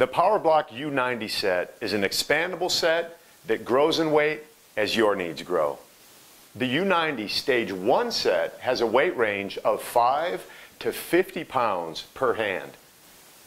The PowerBlock U90 set is an expandable set that grows in weight as your needs grow. The U90 Stage 1 set has a weight range of 5 to 50 pounds per hand.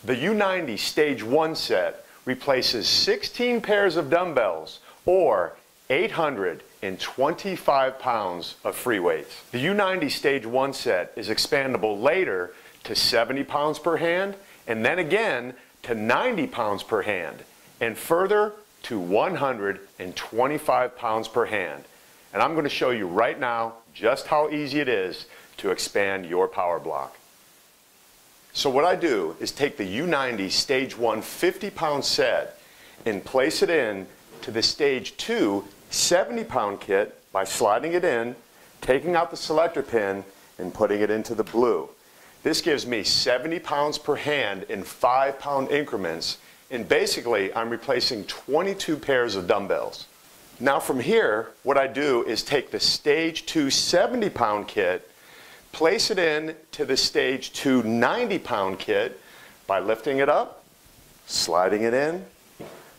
The U90 Stage 1 set replaces 16 pairs of dumbbells or 825 pounds of free weights. The U90 Stage 1 set is expandable later to 70 pounds per hand and then again to 90 pounds per hand, and further to 125 pounds per hand. And I'm going to show you right now just how easy it is to expand your PowerBlock. So what I do is take the U90 Stage 1 50 pound set and place it in to the Stage 2 70 pound kit by sliding it in, taking out the selector pin, and putting it into the blue. This gives me 70 pounds per hand in 5 pound increments and basically I'm replacing 22 pairs of dumbbells. Now from here what I do is take the stage 2 70 pound kit place it in to the stage 2 90 pound kit by lifting it up, sliding it in,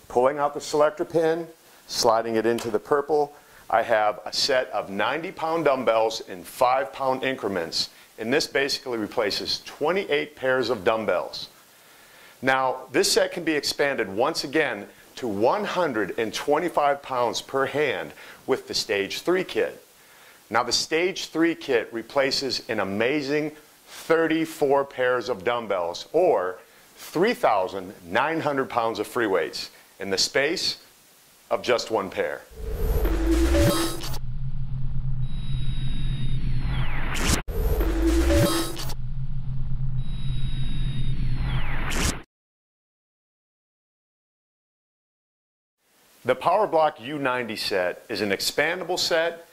pulling out the selector pin, sliding it into the purple. I have a set of 90 pound dumbbells in 5 pound increments and this basically replaces 28 pairs of dumbbells. Now, this set can be expanded once again to 125 pounds per hand with the Stage 3 kit. Now, the Stage 3 kit replaces an amazing 34 pairs of dumbbells or 3,900 pounds of free weights in the space of just one pair. The PowerBlock U90 set is an expandable set